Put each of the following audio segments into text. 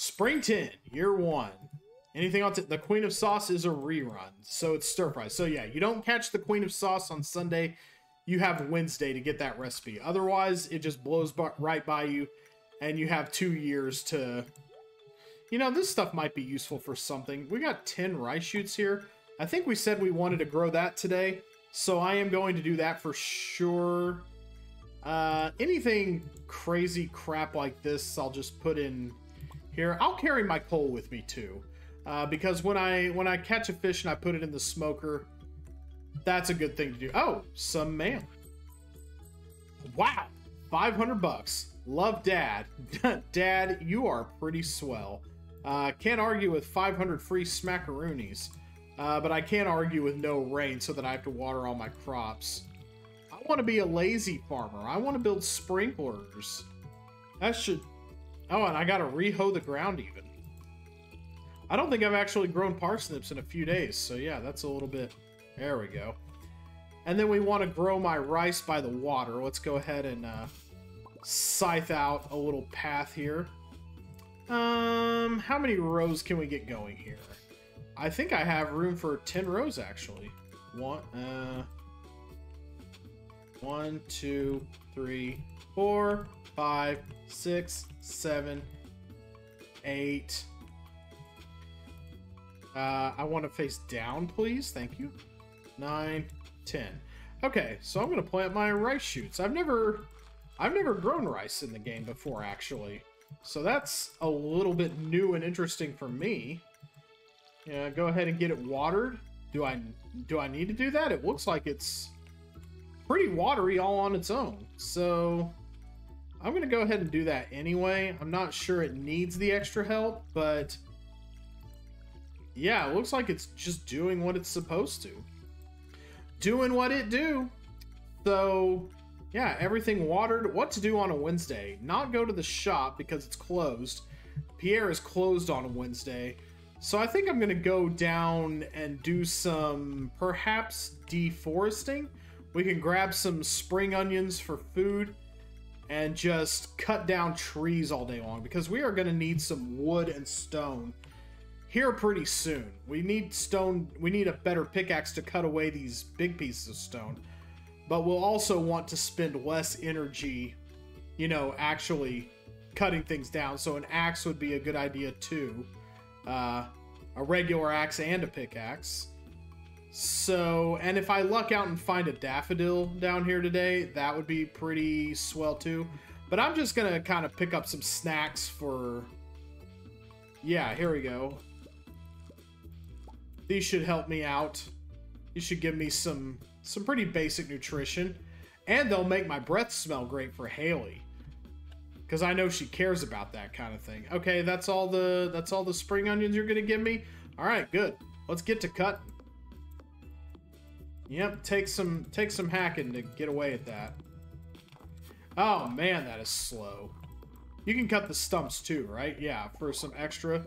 Spring 10, year one. Anything else? The Queen of Sauce is a rerun, so it's stir fry. So yeah, you don't catch the Queen of Sauce on Sunday. You have Wednesday to get that recipe. Otherwise, it just blows right by you, and you have two years to. You know, this stuff might be useful for something. We got 10 rice shoots here. I think we said we wanted to grow that today, so I am going to do that for sure. Uh, anything crazy crap like this, I'll just put in here. I'll carry my coal with me too. Uh, because when I when I catch a fish and I put it in the smoker, that's a good thing to do. Oh, some mail. Wow, 500 bucks. Love dad. dad, you are pretty swell. Uh, can't argue with 500 free smackaroonies. Uh, but I can't argue with no rain so that I have to water all my crops. I want to be a lazy farmer. I want to build sprinklers. That should... Oh, and I got to rehoe the ground even. I don't think I've actually grown parsnips in a few days, so yeah, that's a little bit... There we go. And then we want to grow my rice by the water. Let's go ahead and uh, scythe out a little path here. Um, how many rows can we get going here? I think I have room for 10 rows, actually. One, uh... One, two, three, four, five, six, seven, eight, uh, I want to face down, please. Thank you. Nine, ten. Okay, so I'm gonna plant my rice shoots. I've never, I've never grown rice in the game before, actually. So that's a little bit new and interesting for me. Yeah, go ahead and get it watered. Do I, do I need to do that? It looks like it's pretty watery all on its own. So I'm gonna go ahead and do that anyway. I'm not sure it needs the extra help, but yeah, it looks like it's just doing what it's supposed to. Doing what it do. So, yeah, everything watered. What to do on a Wednesday? Not go to the shop because it's closed. Pierre is closed on a Wednesday. So I think I'm going to go down and do some perhaps deforesting. We can grab some spring onions for food and just cut down trees all day long because we are going to need some wood and stone here pretty soon. We need stone, we need a better pickaxe to cut away these big pieces of stone. But we'll also want to spend less energy, you know, actually cutting things down. So an axe would be a good idea too. Uh, a regular axe and a pickaxe. So, and if I luck out and find a daffodil down here today, that would be pretty swell too. But I'm just gonna kind of pick up some snacks for... Yeah, here we go. These should help me out. These should give me some some pretty basic nutrition. And they'll make my breath smell great for Haley. Because I know she cares about that kind of thing. Okay, that's all the that's all the spring onions you're gonna give me? Alright, good. Let's get to cutting. Yep, take some take some hacking to get away at that. Oh man, that is slow. You can cut the stumps too, right? Yeah, for some extra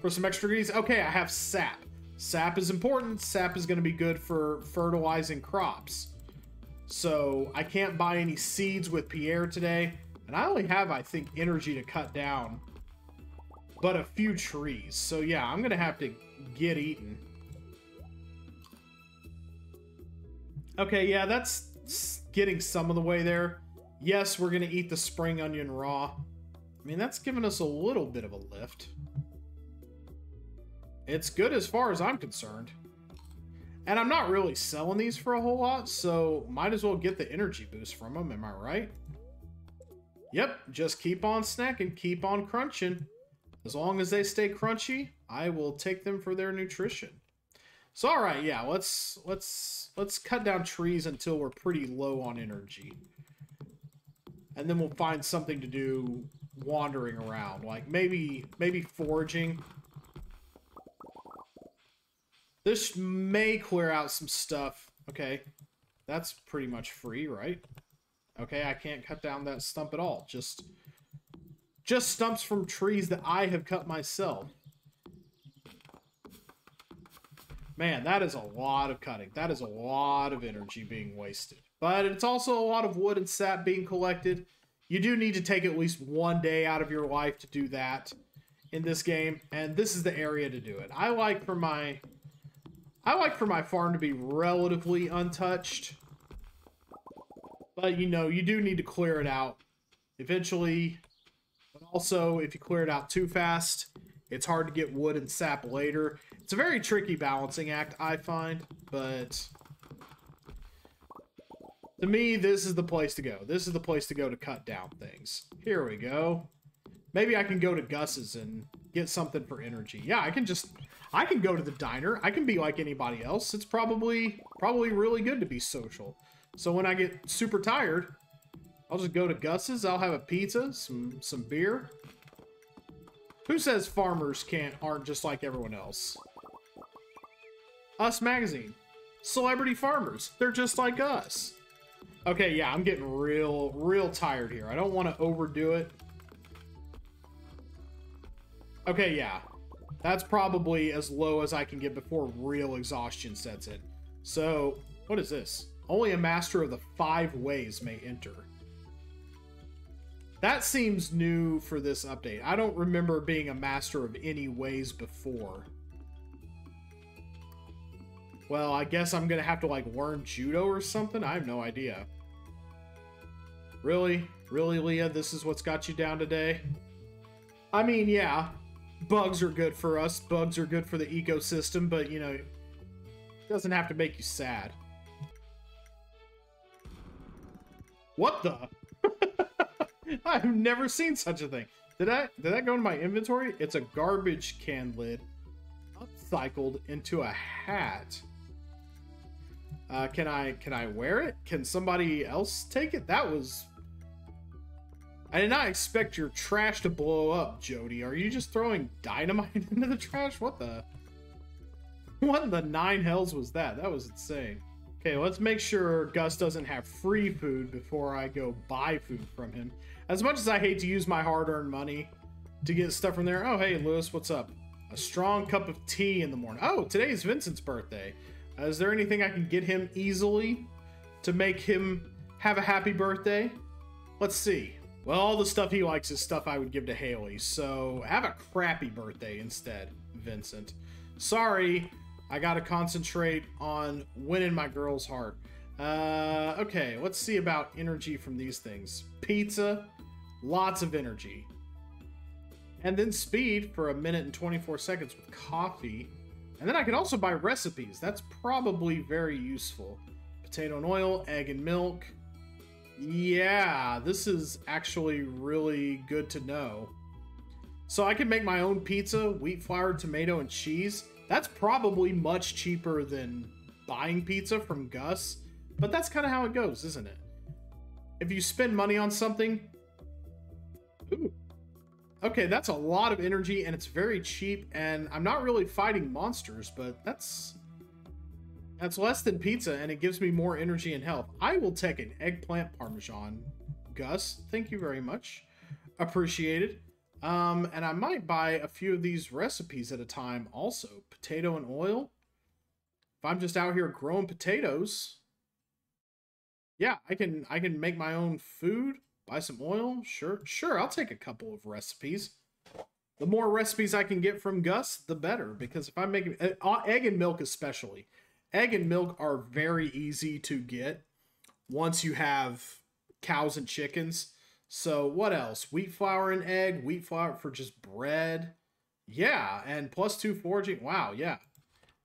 for some extra grease. Okay, I have sap. Sap is important. Sap is going to be good for fertilizing crops. So I can't buy any seeds with Pierre today. And I only have, I think, energy to cut down but a few trees. So yeah, I'm going to have to get eaten. Okay, yeah, that's getting some of the way there. Yes, we're going to eat the spring onion raw. I mean, that's giving us a little bit of a lift. It's good as far as I'm concerned. And I'm not really selling these for a whole lot, so might as well get the energy boost from them, am I right? Yep, just keep on snacking, keep on crunching. As long as they stay crunchy, I will take them for their nutrition. So all right, yeah, let's let's let's cut down trees until we're pretty low on energy. And then we'll find something to do wandering around, like maybe maybe foraging this may clear out some stuff. Okay, that's pretty much free, right? Okay, I can't cut down that stump at all. Just, just stumps from trees that I have cut myself. Man, that is a lot of cutting. That is a lot of energy being wasted. But it's also a lot of wood and sap being collected. You do need to take at least one day out of your life to do that in this game, and this is the area to do it. I like for my I like for my farm to be relatively untouched. But, you know, you do need to clear it out eventually. But also, if you clear it out too fast, it's hard to get wood and sap later. It's a very tricky balancing act, I find. But to me, this is the place to go. This is the place to go to cut down things. Here we go. Maybe I can go to Gus's and get something for energy. Yeah, I can just... I can go to the diner. I can be like anybody else. It's probably probably really good to be social. So when I get super tired, I'll just go to Gus's. I'll have a pizza, some some beer. Who says farmers can't aren't just like everyone else? Us Magazine. Celebrity farmers. They're just like us. Okay, yeah, I'm getting real, real tired here. I don't want to overdo it. Okay, yeah. That's probably as low as I can get before real exhaustion sets in. So, what is this? Only a master of the five ways may enter. That seems new for this update. I don't remember being a master of any ways before. Well, I guess I'm gonna have to like learn judo or something? I have no idea. Really? Really, Leah? This is what's got you down today? I mean, yeah, bugs are good for us. Bugs are good for the ecosystem, but you know, it doesn't have to make you sad. What the? I've never seen such a thing. Did I did that go in my inventory? It's a garbage can lid upcycled into a hat. Uh, can I can I wear it? Can somebody else take it? That was I did not expect your trash to blow up, Jodi. Are you just throwing dynamite into the trash? What the? What in the nine hells was that? That was insane. Okay, let's make sure Gus doesn't have free food before I go buy food from him. As much as I hate to use my hard-earned money to get stuff from there. Oh, hey, Lewis, what's up? A strong cup of tea in the morning. Oh, today is Vincent's birthday. Uh, is there anything I can get him easily to make him have a happy birthday? Let's see. Well, all the stuff he likes is stuff I would give to Haley, so have a crappy birthday instead, Vincent. Sorry, I gotta concentrate on winning my girl's heart. Uh, okay, let's see about energy from these things. Pizza, lots of energy. And then speed for a minute and 24 seconds with coffee. And then I can also buy recipes. That's probably very useful. Potato and oil, egg and milk, yeah, this is actually really good to know. So I can make my own pizza, wheat flour, tomato, and cheese. That's probably much cheaper than buying pizza from Gus, but that's kind of how it goes, isn't it? If you spend money on something... Ooh. Okay, that's a lot of energy, and it's very cheap, and I'm not really fighting monsters, but that's that's less than pizza, and it gives me more energy and health. I will take an eggplant parmesan. Gus, thank you very much. Appreciated. Um, and I might buy a few of these recipes at a time also. Potato and oil. If I'm just out here growing potatoes, yeah, I can I can make my own food, buy some oil. Sure, sure, I'll take a couple of recipes. The more recipes I can get from Gus, the better. Because if I'm making uh, egg and milk, especially, egg and milk are very easy to get once you have cows and chickens. So what else? Wheat flour and egg, wheat flour for just bread. Yeah, and plus two foraging. Wow, yeah.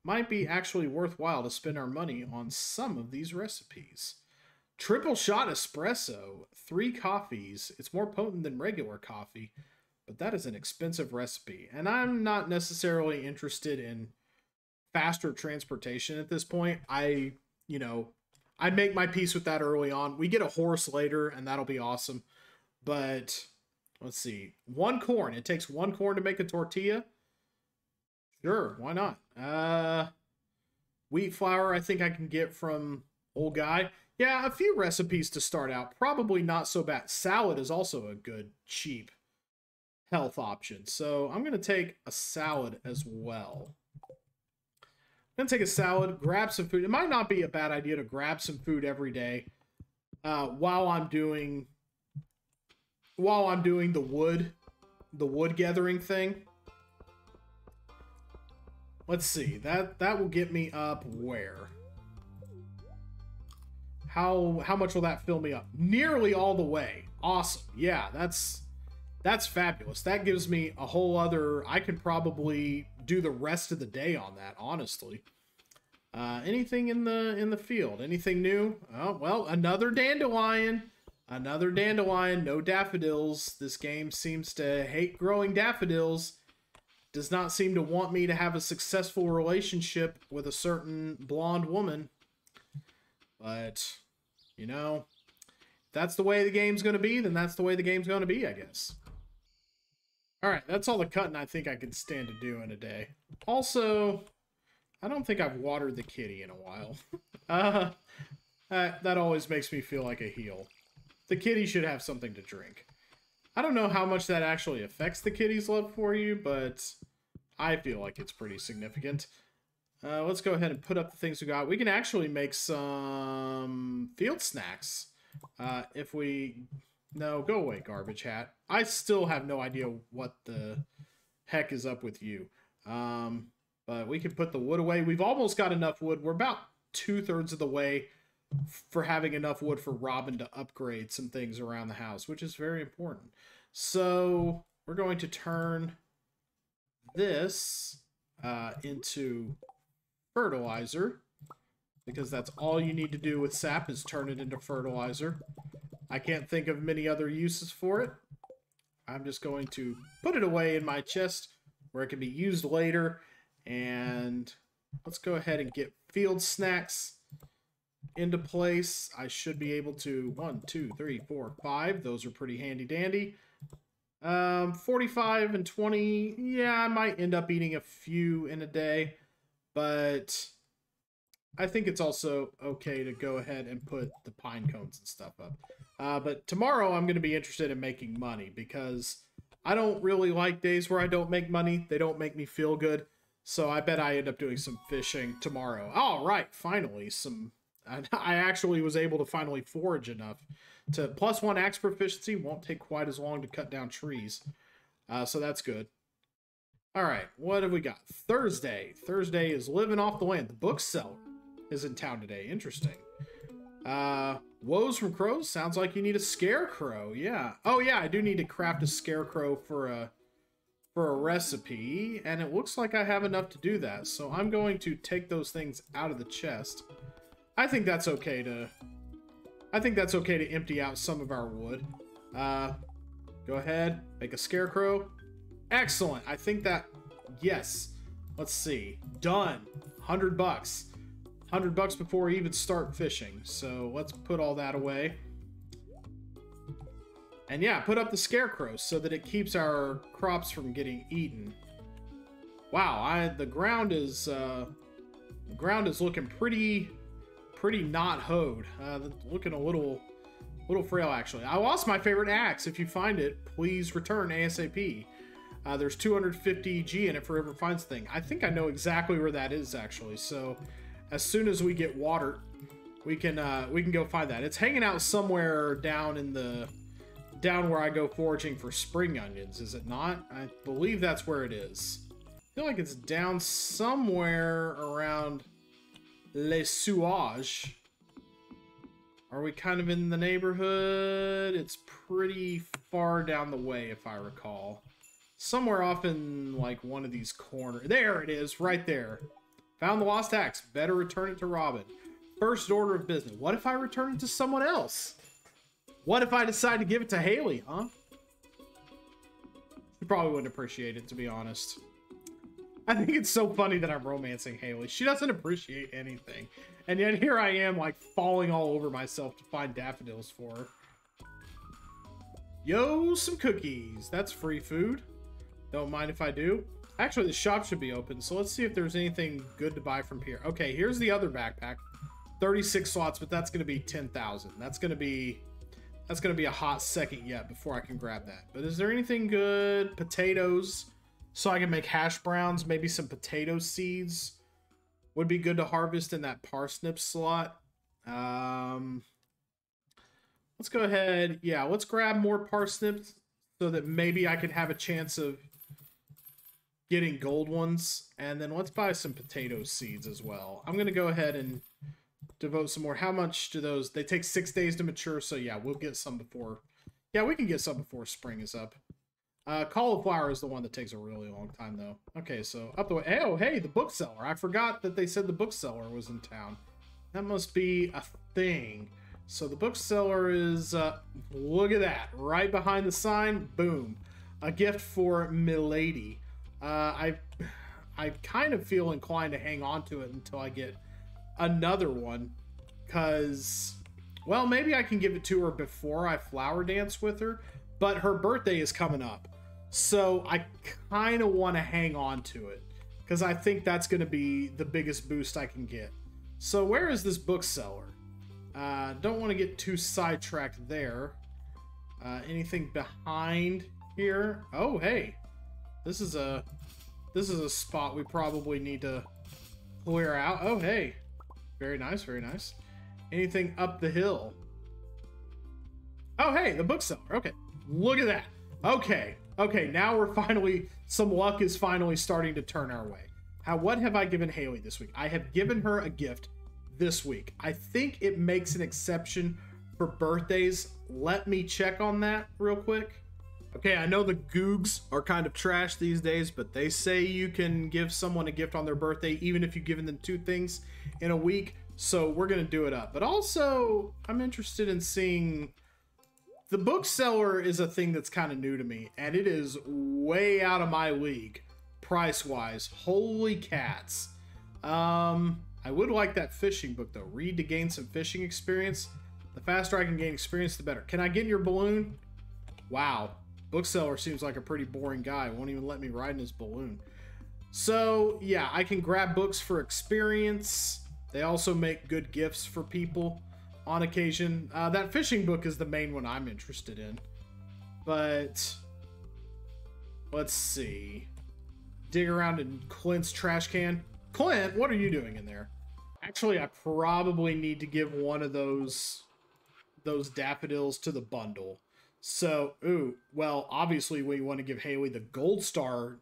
Might be actually worthwhile to spend our money on some of these recipes. Triple shot espresso, three coffees. It's more potent than regular coffee, but that is an expensive recipe. And I'm not necessarily interested in faster transportation at this point. I, you know, I make my peace with that early on. We get a horse later, and that'll be awesome. But let's see. One corn. It takes one corn to make a tortilla. Sure, why not? Uh wheat flour I think I can get from old guy. Yeah, a few recipes to start out. Probably not so bad. Salad is also a good, cheap health option. So I'm going to take a salad as well I'm gonna take a salad, grab some food. It might not be a bad idea to grab some food every day uh, while I'm doing while I'm doing the wood the wood gathering thing. let's see. That that will get me up where? How how much will that fill me up? Nearly all the way. Awesome. Yeah, that's that's fabulous. That gives me a whole other I can probably do the rest of the day on that, honestly. Uh, anything in the in the field? Anything new? Oh well, another dandelion. Another dandelion, no daffodils. This game seems to hate growing daffodils. Does not seem to want me to have a successful relationship with a certain blonde woman. But, you know, if that's the way the game's going to be, then that's the way the game's going to be, I guess. Alright, that's all the cutting I think I can stand to do in a day. Also, I don't think I've watered the kitty in a while. uh, that, that always makes me feel like a heel the kitty should have something to drink. I don't know how much that actually affects the kitty's love for you, but I feel like it's pretty significant. Uh, let's go ahead and put up the things we got. We can actually make some field snacks. Uh, if we... No, go away, garbage hat. I still have no idea what the heck is up with you. Um, but we can put the wood away. We've almost got enough wood. We're about two-thirds of the way for having enough wood for Robin to upgrade some things around the house, which is very important. So we're going to turn this uh, into fertilizer because that's all you need to do with sap is turn it into fertilizer. I can't think of many other uses for it. I'm just going to put it away in my chest where it can be used later. And let's go ahead and get field snacks into place. I should be able to, one, two, three, four, five. Those are pretty handy dandy. Um, 45 and 20, yeah, I might end up eating a few in a day, but I think it's also okay to go ahead and put the pine cones and stuff up. Uh, but tomorrow I'm going to be interested in making money because I don't really like days where I don't make money. They don't make me feel good. So I bet I end up doing some fishing tomorrow. All right, finally, some I actually was able to finally forage enough to plus one axe proficiency won't take quite as long to cut down trees. Uh, so that's good. All right, what have we got? Thursday. Thursday is living off the land. The bookseller is in town today. Interesting. Uh, woes from crows. Sounds like you need a scarecrow. Yeah. Oh yeah, I do need to craft a scarecrow for a for a recipe, and it looks like I have enough to do that. So I'm going to take those things out of the chest. I think that's okay to... I think that's okay to empty out some of our wood. Uh, go ahead, make a scarecrow. Excellent. I think that... Yes. Let's see. Done. 100 bucks. 100 bucks before we even start fishing. So let's put all that away. And yeah, put up the scarecrow so that it keeps our crops from getting eaten. Wow, I the ground is uh, the ground is looking pretty pretty not hoed. Uh, looking a little, little frail actually. I lost my favorite axe. If you find it, please return ASAP. Uh, there's 250 G in it for whoever finds the thing. I think I know exactly where that is actually. So as soon as we get water, we can uh, we can go find that. It's hanging out somewhere down in the down where I go foraging for spring onions. Is it not? I believe that's where it is. I feel like it's down somewhere around Les Souages. Are we kind of in the neighborhood? It's pretty far down the way, if I recall. Somewhere off in, like, one of these corners. There it is, right there. Found the lost axe. Better return it to Robin. First order of business. What if I return it to someone else? What if I decide to give it to Haley, huh? She probably wouldn't appreciate it, to be honest. I think it's so funny that I'm romancing Haley. She doesn't appreciate anything. And yet here I am, like, falling all over myself to find daffodils for her. Yo, some cookies. That's free food. Don't mind if I do. Actually, the shop should be open, so let's see if there's anything good to buy from here. Okay, here's the other backpack. 36 slots, but that's going to be 10,000. That's going to be... That's going to be a hot second yet before I can grab that. But is there anything good? Potatoes. So I can make hash browns, maybe some potato seeds would be good to harvest in that parsnip slot. Um, let's go ahead. Yeah, let's grab more parsnips so that maybe I can have a chance of getting gold ones. And then let's buy some potato seeds as well. I'm to go ahead and devote some more. How much do those... They take six days to mature, so yeah, we'll get some before... Yeah, we can get some before spring is up. Uh, cauliflower is the one that takes a really long time, though. Okay, so up the way. Oh, hey, the bookseller. I forgot that they said the bookseller was in town. That must be a thing. So the bookseller is, uh, look at that, right behind the sign, boom. A gift for Milady. Uh, I, I kind of feel inclined to hang on to it until I get another one, because, well, maybe I can give it to her before I flower dance with her, but her birthday is coming up. So I kind of want to hang on to it, because I think that's going to be the biggest boost I can get. So where is this bookseller? Uh, don't want to get too sidetracked there. Uh, anything behind here? Oh, hey. This is a this is a spot we probably need to clear out. Oh, hey. Very nice, very nice. Anything up the hill? Oh, hey, the bookseller. Okay. Look at that. Okay. Okay, now we're finally some luck is finally starting to turn our way. How what have I given Haley this week? I have given her a gift this week. I think it makes an exception for birthdays. Let me check on that real quick. Okay, I know the Googs are kind of trash these days, but they say you can give someone a gift on their birthday even if you've given them two things in a week. So we're going to do it up. But also, I'm interested in seeing. The bookseller is a thing that's kind of new to me, and it is way out of my league price wise. Holy cats. Um, I would like that fishing book though. Read to gain some fishing experience. The faster I can gain experience, the better. Can I get in your balloon? Wow. Bookseller seems like a pretty boring guy. Won't even let me ride in his balloon. So, yeah, I can grab books for experience. They also make good gifts for people on occasion. Uh, that fishing book is the main one I'm interested in. But, let's see dig around in Clint's trash can. Clint, what are you doing in there? Actually, I probably need to give one of those those daffodils to the bundle. So, ooh, well, obviously we want to give Haley the gold star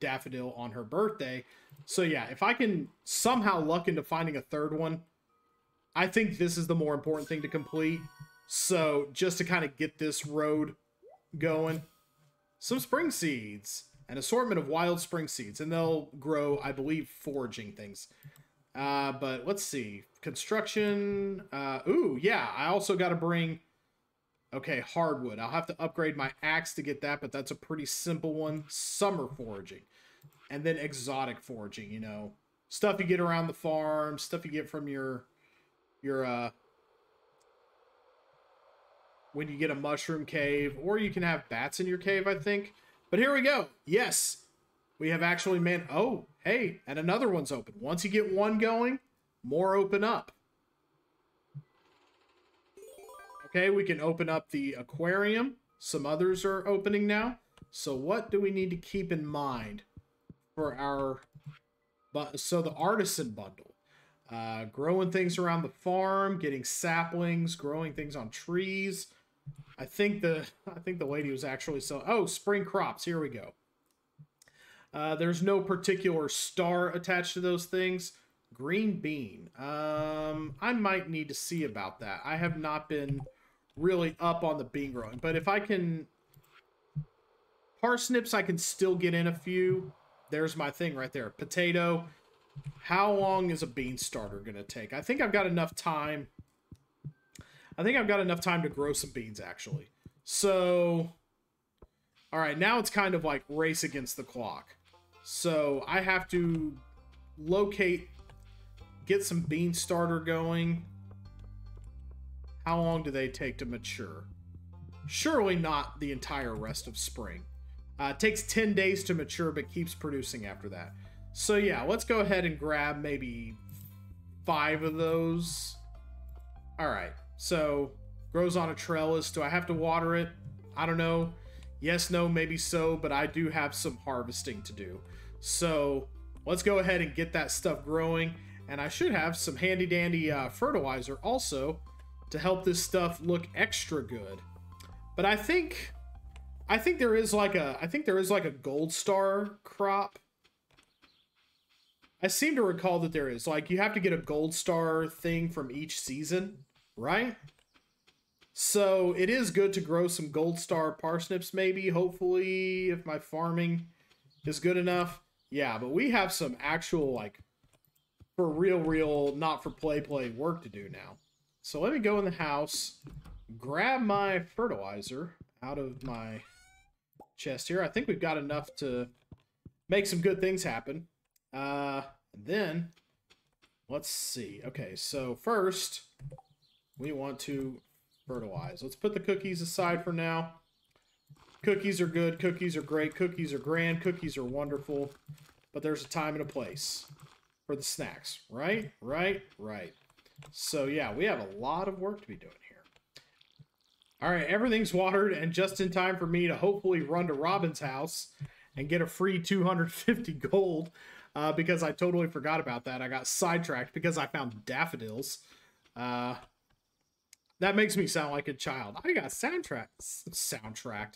daffodil on her birthday. So yeah, if I can somehow luck into finding a third one, I think this is the more important thing to complete. So just to kind of get this road going, some spring seeds an assortment of wild spring seeds, and they'll grow, I believe, foraging things. Uh, but let's see. Construction. Uh, ooh, yeah. I also got to bring. Okay, hardwood. I'll have to upgrade my axe to get that, but that's a pretty simple one. Summer foraging. And then exotic foraging, you know. Stuff you get around the farm, stuff you get from your your uh when you get a mushroom cave, or you can have bats in your cave, I think. But here we go. Yes, we have actually man. Oh, hey, and another one's open. Once you get one going, more open up. Okay, we can open up the aquarium. Some others are opening now. So what do we need to keep in mind for our... But So the artisan bundle. Uh, growing things around the farm, getting saplings, growing things on trees. I think the I think the lady was actually so. Oh, spring crops. Here we go. Uh, there's no particular star attached to those things. Green bean. Um, I might need to see about that. I have not been really up on the bean growing, but if I can parsnips, I can still get in a few. There's my thing right there. Potato. How long is a bean starter going to take? I think I've got enough time I think I've got enough time to grow some beans, actually. So, all right, now it's kind of like race against the clock. So I have to locate, get some bean starter going. How long do they take to mature? Surely not the entire rest of spring. Uh, it takes 10 days to mature, but keeps producing after that. So yeah, let's go ahead and grab maybe five of those. All right. So, grows on a trellis. Do I have to water it? I don't know. Yes, no, maybe so, but I do have some harvesting to do. So, let's go ahead and get that stuff growing. And I should have some handy dandy uh, fertilizer also to help this stuff look extra good. But I think I think there is like a I think there is like a gold star crop. I seem to recall that there is like you have to get a gold star thing from each season, right? So it is good to grow some gold star parsnips, maybe, hopefully, if my farming is good enough. Yeah, but we have some actual, like, for real, real, not for play, play work to do now. So let me go in the house, grab my fertilizer out of my chest here. I think we've got enough to make some good things happen. Uh, then, let's see. Okay, so first, we want to fertilize. Let's put the cookies aside for now. Cookies are good. Cookies are great. Cookies are grand. Cookies are wonderful. But there's a time and a place for the snacks. Right? Right? Right. So, yeah, we have a lot of work to be doing here. All right, everything's watered and just in time for me to hopefully run to Robin's house and get a free 250 gold uh, because I totally forgot about that. I got sidetracked because I found daffodils. Uh, that makes me sound like a child. I got soundtrack soundtracked.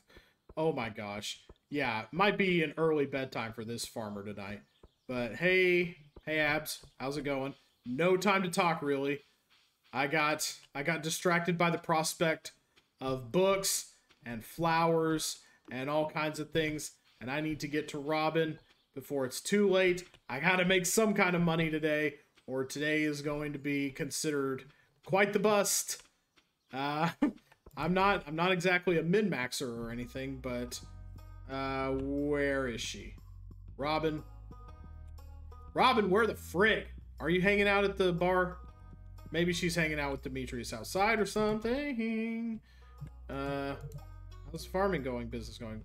Oh my gosh. Yeah, might be an early bedtime for this farmer tonight. But hey, hey Abs, how's it going? No time to talk really. I got I got distracted by the prospect of books and flowers and all kinds of things and I need to get to Robin before it's too late. I got to make some kind of money today or today is going to be considered quite the bust. Uh, I'm not I'm not exactly a min maxer or anything, but uh, where is she? Robin. Robin, where the frig? Are you hanging out at the bar? Maybe she's hanging out with Demetrius outside or something. Uh, how's farming going? Business going?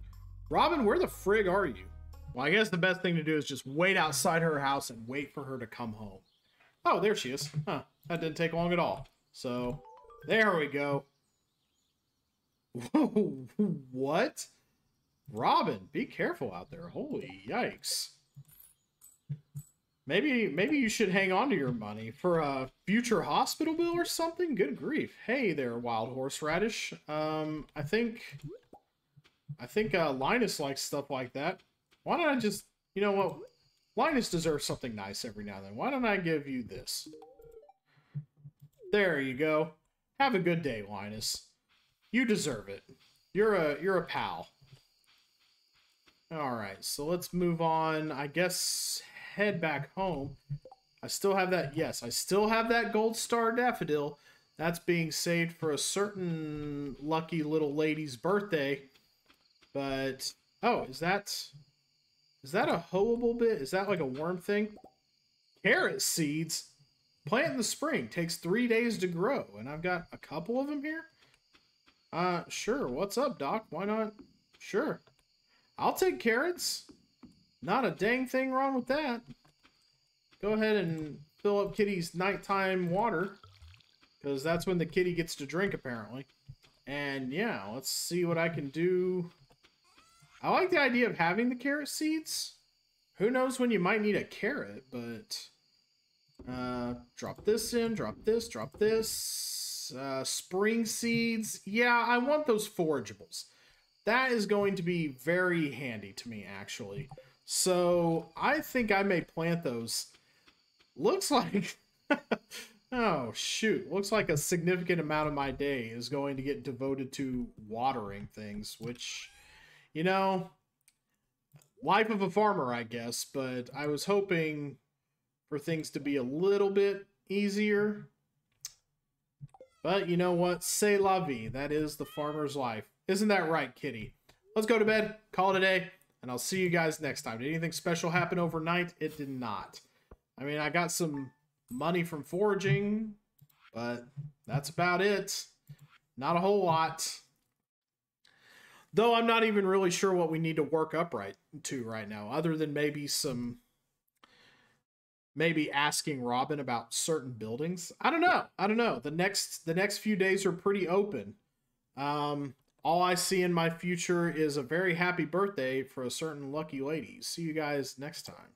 Robin, where the frig are you? Well, I guess the best thing to do is just wait outside her house and wait for her to come home. Oh, there she is. Huh, that didn't take long at all. So, there we go. what? Robin, be careful out there. Holy yikes. Maybe maybe you should hang on to your money for a future hospital bill or something. Good grief. Hey there, wild horseradish. Um, I think I think uh, Linus likes stuff like that. Why don't I just, you know what? Linus deserves something nice every now and then. Why don't I give you this? There you go. Have a good day, Linus. You deserve it. You're a you're a pal. All right, so let's move on. I guess head back home. I still have that. Yes, I still have that gold star daffodil. That's being saved for a certain lucky little lady's birthday. But oh, is that is that a hoeable bit? Is that like a worm thing? Carrot seeds. Plant in the spring. Takes three days to grow. And I've got a couple of them here. Uh, sure. What's up, Doc? Why not? Sure. I'll take carrots. Not a dang thing wrong with that. Go ahead and fill up Kitty's nighttime water. Because that's when the kitty gets to drink, apparently. And yeah, let's see what I can do. I like the idea of having the carrot seeds. Who knows when you might need a carrot, but... Uh, drop this in, drop this, drop this. Uh, spring seeds. Yeah, I want those forageables. That is going to be very handy to me, actually. So, I think I may plant those. Looks like... oh, shoot. Looks like a significant amount of my day is going to get devoted to watering things, which, you know, life of a farmer, I guess, but I was hoping for things to be a little bit easier. But you know what? Say la vie. That is the farmer's life. Isn't that right, Kitty? Let's go to bed, call it a day, and I'll see you guys next time. Did anything special happen overnight? It did not. I mean, I got some money from foraging, but that's about it. Not a whole lot. Though I'm not even really sure what we need to work up right to right now, other than maybe some maybe asking Robin about certain buildings. I don't know. I don't know. The next the next few days are pretty open. Um, all I see in my future is a very happy birthday for a certain lucky lady. See you guys next time.